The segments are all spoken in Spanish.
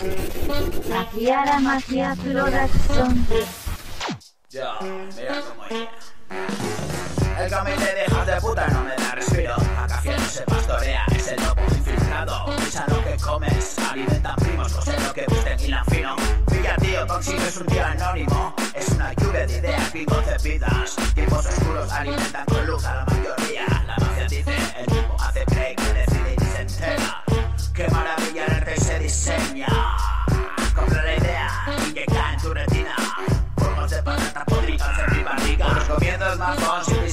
Aquí a la magia production. Yo, mira cómo llega. El comité de hijos de puta no me da respiro. Acá fiel no se pastorea, es el lobo infiltrado. Pisa lo que comes, alimentan primos, cose lo que gusten y fino. Pilla tío, consigo es un tío anónimo. Es una lluvia de ideas bien concebidas. Tiempos oscuros alimentan con luz a la mayoría. La magia dice, el tipo hace break, que decide y se entera. Qué maravilla el arte se diseña.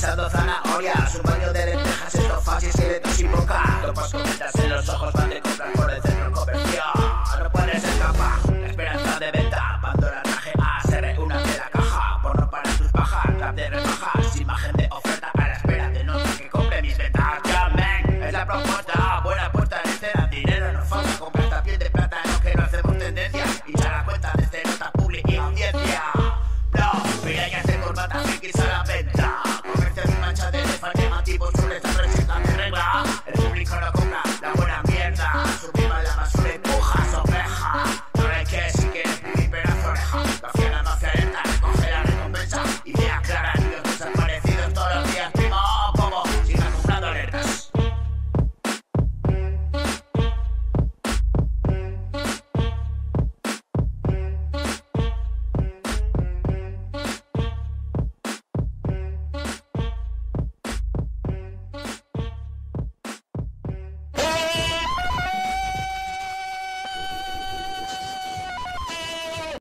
pisando zanahorias, un baño de lentejas, estofas y esqueletos sin boca. Topas cometas en los ojos, van de compras por el centro comercial. No puedes escapar, la esperanza de venta, Pandora traje A, se reúna de la caja, por no parar tus pajas, trap de rebajas, imagen de oferta a la espera de nota que compre mis ventas. Es la propuesta.